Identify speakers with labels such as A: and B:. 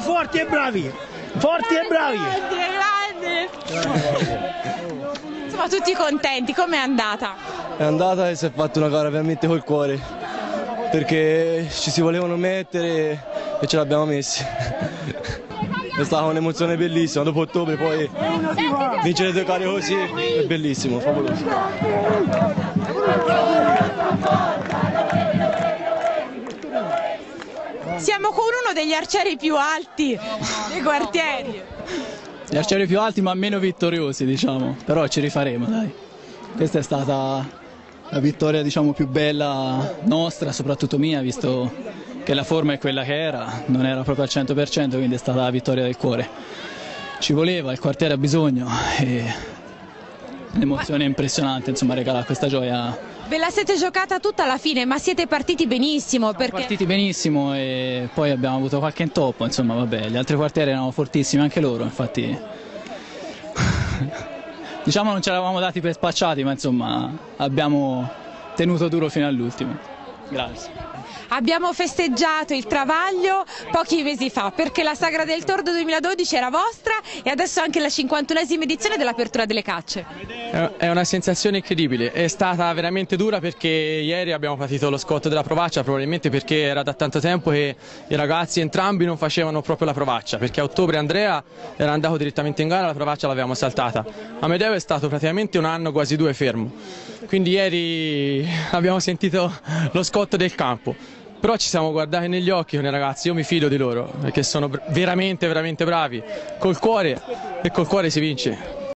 A: forti e bravi, forti e bravi.
B: Grande, grande. Insomma, tutti contenti, com'è andata?
C: È andata e si è fatta una gara veramente col cuore, perché ci si volevano mettere e ce l'abbiamo messi. È stata un'emozione bellissima, dopo ottobre poi vincere due gare così è bellissimo, favoloso.
B: Siamo con uno degli arcieri più alti dei quartieri.
D: Gli arcieri più alti ma meno vittoriosi, diciamo, però ci rifaremo, dai. Questa è stata la vittoria, diciamo, più bella nostra, soprattutto mia, visto che la forma è quella che era, non era proprio al 100%, quindi è stata la vittoria del cuore. Ci voleva, il quartiere ha bisogno e l'emozione è impressionante, insomma, regalare questa gioia
B: Ve la siete giocata tutta alla fine, ma siete partiti benissimo perché
D: partiti benissimo e poi abbiamo avuto qualche intoppo, insomma vabbè, gli altri quartieri erano fortissimi anche loro, infatti diciamo non ce l'avamo dati per spacciati, ma insomma abbiamo tenuto duro fino all'ultimo. Grazie.
B: abbiamo festeggiato il Travaglio pochi mesi fa perché la Sagra del Tordo 2012 era vostra e adesso anche la 51esima edizione dell'apertura delle cacce.
E: È una sensazione incredibile, è stata veramente dura perché ieri abbiamo patito lo scotto della provaccia, probabilmente perché era da tanto tempo che i ragazzi entrambi non facevano proprio la provaccia, perché a ottobre Andrea era andato direttamente in gara, la provaccia l'avevamo saltata. Amedeo è stato praticamente un anno, quasi due fermo, quindi ieri abbiamo sentito lo scotto del campo. Però ci siamo guardati negli occhi con i ragazzi, io mi fido di loro, perché sono veramente, veramente bravi, col cuore e col cuore si vince.